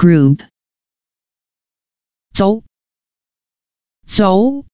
group. 走走